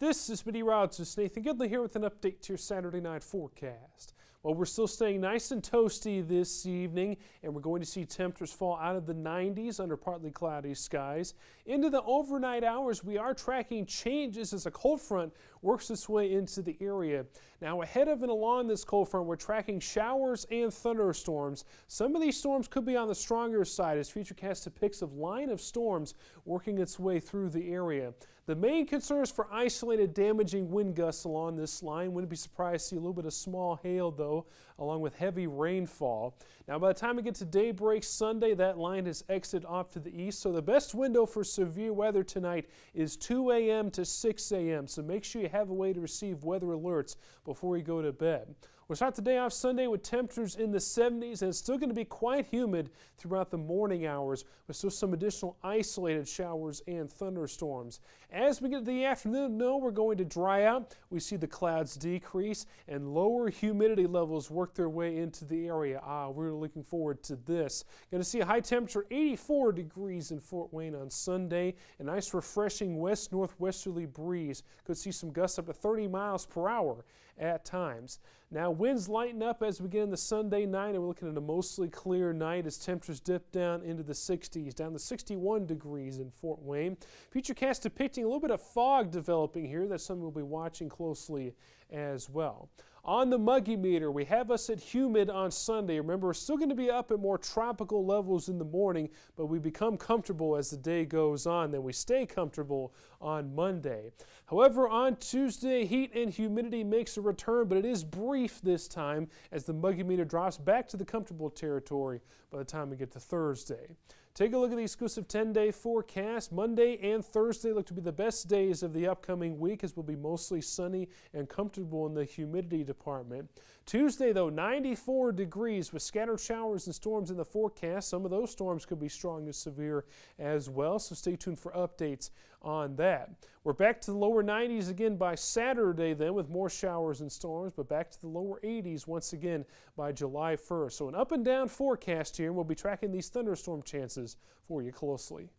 This is meteorologist Nathan Goodley here with an update to your Saturday night forecast. Well, we're still staying nice and toasty this evening, and we're going to see temperatures fall out of the 90s under partly cloudy skies. Into the overnight hours, we are tracking changes as a cold front works its way into the area. Now, ahead of and along this cold front, we're tracking showers and thunderstorms. Some of these storms could be on the stronger side as Futurecast depicts a line of storms working its way through the area. The main concern is for isolated damaging wind gusts along this line. Wouldn't be surprised to see a little bit of small hail, though along with heavy rainfall. Now, by the time we get to daybreak Sunday, that line has exited off to the east. So the best window for severe weather tonight is 2 a.m. to 6 a.m. So make sure you have a way to receive weather alerts before you go to bed. We'll start the day off Sunday with temperatures in the 70s, and it's still going to be quite humid throughout the morning hours, with still some additional isolated showers and thunderstorms. As we get to the afternoon, no, we're going to dry out. We see the clouds decrease and lower humidity levels work their way into the area. Ah, we're looking forward to this. Going to see a high temperature 84 degrees in Fort Wayne on Sunday. A nice refreshing west northwesterly breeze. Could see some gusts up to 30 miles per hour at times. Now winds lighten up as we get into Sunday night and we're looking at a mostly clear night as temperatures dip down into the 60s, down to 61 degrees in Fort Wayne. Futurecast depicting a little bit of fog developing here. That's something we'll be watching closely as well. On the muggy meter, we have us at humid on Sunday. Remember, we're still going to be up at more tropical levels in the morning, but we become comfortable as the day goes on. Then we stay comfortable on Monday. However, on Tuesday, heat and humidity makes a return, but it is brief this time as the muggy meter drops back to the comfortable territory by the time we get to Thursday. Take a look at the exclusive 10 day forecast. Monday and Thursday look to be the best days of the upcoming week as we'll be mostly sunny and comfortable in the humidity department. Tuesday, though, 94 degrees with scattered showers and storms in the forecast. Some of those storms could be strong to severe as well, so stay tuned for updates on that. We're back to the lower 90s again by Saturday, then, with more showers and storms, but back to the lower 80s once again by July 1st. So, an up and down forecast here, and we'll be tracking these thunderstorm chances for you closely.